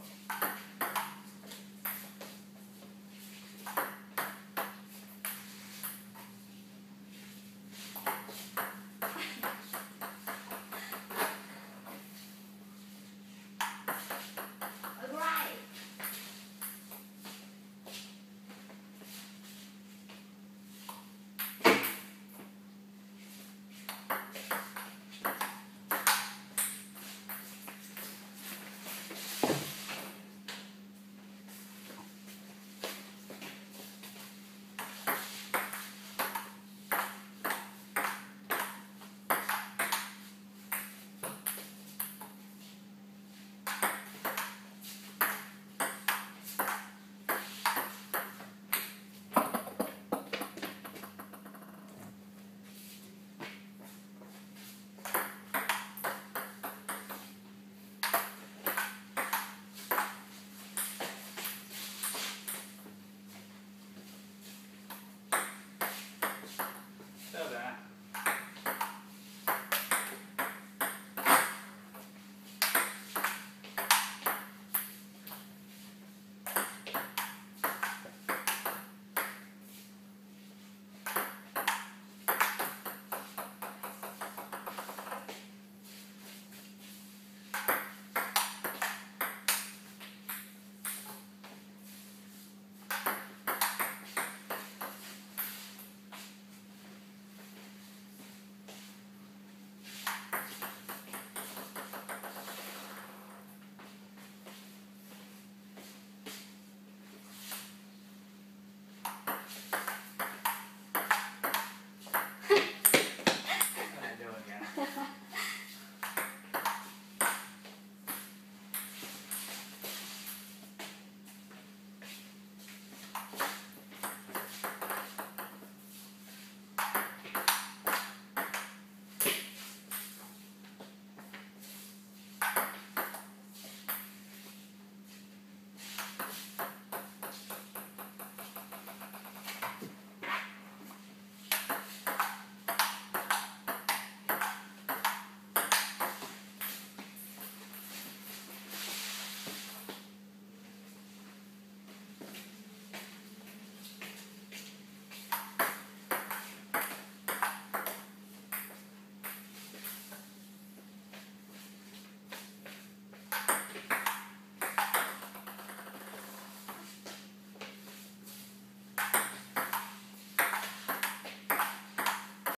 problem.